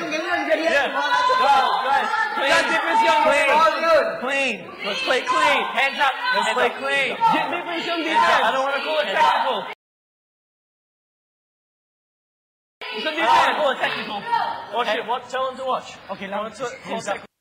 Clean. Yeah. Good. Good. Clean. Clean. Clean. Let's play clean. Hands up. Let's play clean. Get defense. I don't want to call it technical. It's defense. Call it technical. Watch it. What Tell them to watch. Okay. Now call technical.